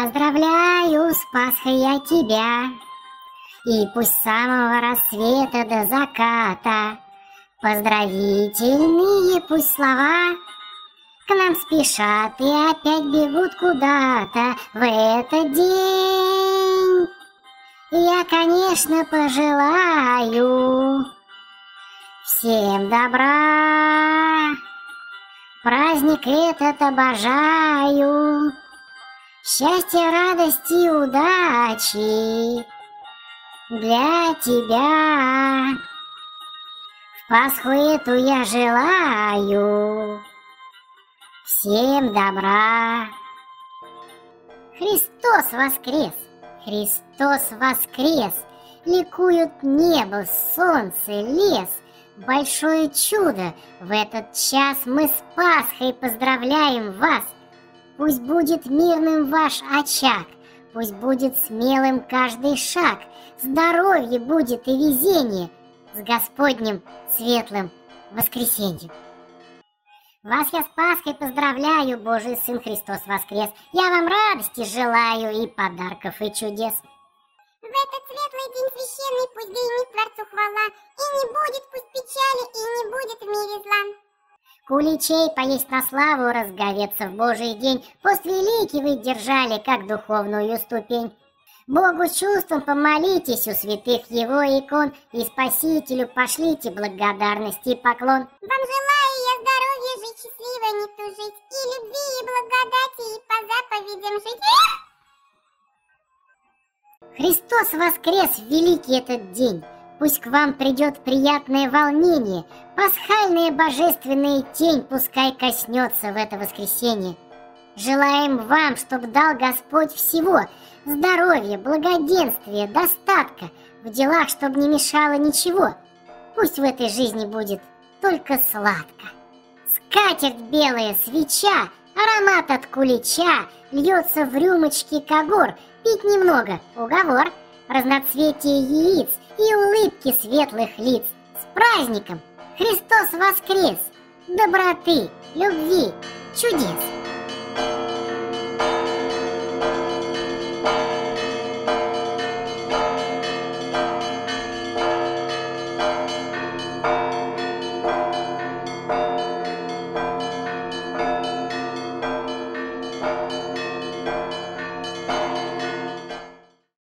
Поздравляю с Пасхой я тебя, И пусть с самого рассвета до заката Поздравительные пусть слова К нам спешат и опять бегут куда-то В этот день. Я, конечно, пожелаю Всем добра. Праздник этот обожаю Счастья, радости, удачи для тебя. В Пасху эту я желаю всем добра. Христос воскрес! Христос воскрес! Ликуют небо, солнце, лес. Большое чудо! В этот час мы с Пасхой поздравляем вас! Пусть будет мирным ваш очаг, пусть будет смелым каждый шаг, здоровье будет и везение с Господним светлым воскресеньем. Вас я с Пасхой поздравляю, Божий Сын Христос воскрес. Я вам радости желаю и подарков, и чудес. В этот светлый день священный пусть гремит Творцу хвала, и не будет пусть печали, и не будет в мире зла. Куличей поесть на славу разговеться в Божий день, Пост великий вы держали, как духовную ступень. Богу с чувством помолитесь у святых его икон, И Спасителю пошлите благодарности и поклон. Вам желаю я здоровья жить счастливо, не тужить, И любви, и благодати, и по заповедям жить. Христос воскрес в великий этот день. Пусть к вам придет приятное волнение, пасхальная божественная тень пускай коснется в это воскресенье. Желаем вам, чтобы дал Господь всего, здоровья, благоденствия, достатка, в делах, чтобы не мешало ничего. Пусть в этой жизни будет только сладко. Скатерть белая, свеча, аромат от кулича, льется в рюмочке когор, пить немного, уговор, разноцветие яиц — и улыбки светлых лиц. С праздником! Христос воскрес! Доброты, любви, чудес!